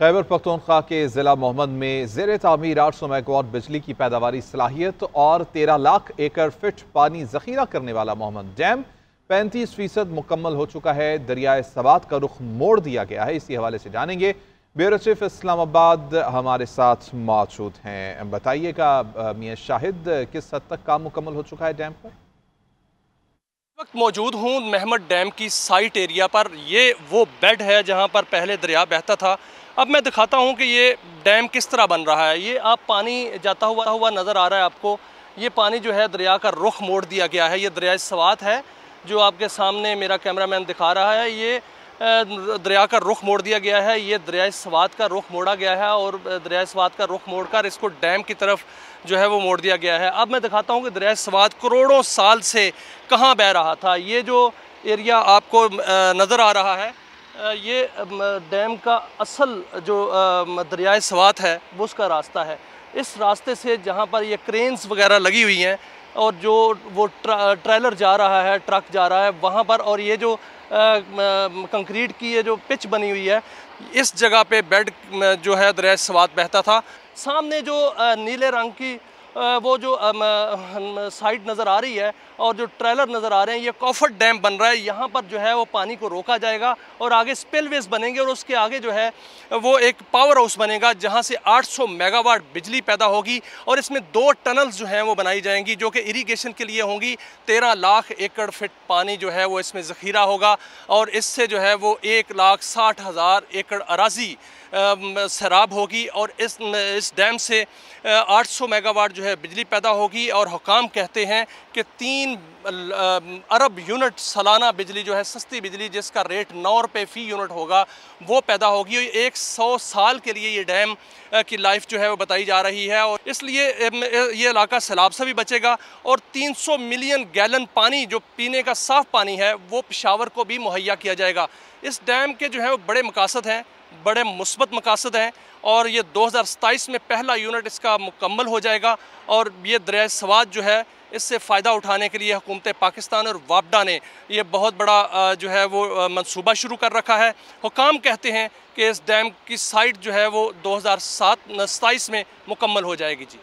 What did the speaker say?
खैबर पख्तूनख्वा के ज़िला मोहम्मद में जेर तमीर आठ सौ मेगावाट बिजली की पैदावारी सलाहियत और तेरह लाख एकड़ फिट पानी जखीरा करने वाला मोहम्मद डैम पैंतीस फ़ीसद मुकम्मल हो चुका है। दरियाए सवात का रुख मोड़ दिया गया है। इसी हवाले से जानेंगे। ब्यूरो चीफ इस्लामाबाद हमारे साथ मौजूद हैं। बताइएगा मियाँ शाहिद, किस हद तक काम मुकम्मल हो चुका है डैम पर? वक्त मौजूद हूँ महमद डैम की साइट एरिया पर। ये वो बेड है जहाँ पर पहले दरिया बहता था। अब मैं दिखाता हूँ कि ये डैम किस तरह बन रहा है। ये आप पानी जाता हुआ हुआ नज़र आ रहा है आपको। ये पानी जो है दरिया का रुख मोड़ दिया गया है। ये दरिया सवात है जो आपके सामने मेरा कैमरामैन दिखा रहा है। ये दरिया का रुख मोड़ दिया गया है, ये दरिया सवात का रुख मोड़ा गया है और दरिया सवात का रुख मोड़ कर इसको डैम की तरफ़ जो है वो मोड़ दिया गया है। अब मैं दिखाता हूँ कि दरिया सवात करोड़ों साल से कहाँ बह रहा था। ये जो एरिया आपको नज़र आ रहा है ये डैम का असल जो दरियाए सवात है, वो उसका रास्ता है। इस रास्ते से जहाँ पर ये क्रेन्स वगैरह लगी हुई हैं और जो वो ट्रेलर जा रहा है, ट्रक जा रहा है, वहाँ पर और ये जो कंक्रीट की ये जो पिच बनी हुई है, इस जगह पे बेड जो है दरिया स्वाद बहता था। सामने जो नीले रंग की वो जो साइड नज़र आ रही है और जो ट्रेलर नज़र आ रहे हैं, ये कॉफर डैम बन रहा है। यहाँ पर जो है वो पानी को रोका जाएगा और आगे स्पिलवेज बनेंगे और उसके आगे जो है वो एक पावर हाउस बनेगा जहाँ से 800 मेगावाट बिजली पैदा होगी और इसमें दो टनल्स जो हैं वो बनाई जाएँगी जो कि इरीगेशन के लिए होंगी। तेरह लाख एकड़ फिट पानी जो है वो इसमें ज़ख़ीरा होगा और इससे जो है वो एक लाख साठ हज़ार एकड़ अराजी शराब होगी और इस इस डैम से 800 मेगावाट जो है बिजली पैदा होगी और हुकाम कहते हैं कि तीन अरब यूनिट सालाना बिजली जो है, सस्ती बिजली जिसका रेट नौ रुपये फ़ी यूनिट होगा, वो पैदा होगी। एक सौ साल के लिए ये डैम की लाइफ जो है वो बताई जा रही है और इसलिए ये इलाका सैलाब से भी बचेगा और 300 मिलियन गैलन पानी जो पीने का साफ़ पानी है, वो पिशावर को भी मुहैया किया जाएगा। इस डैम के जो है वो बड़े मकासद हैं बड़े मुस्बत मकासद हैं और ये दो में पहला यूनिट इसका मुकम्मल हो जाएगा और ये दरिया सवाद जो है इससे फ़ायदा उठाने के लिए हुकूमत पाकिस्तान और वापडा ने यह बहुत बड़ा जो है वो मनसूबा शुरू कर रखा है। हुकाम कहते हैं कि इस डैम की साइट जो है वो दो हज़ार में मुकम्मल हो जाएगी जी।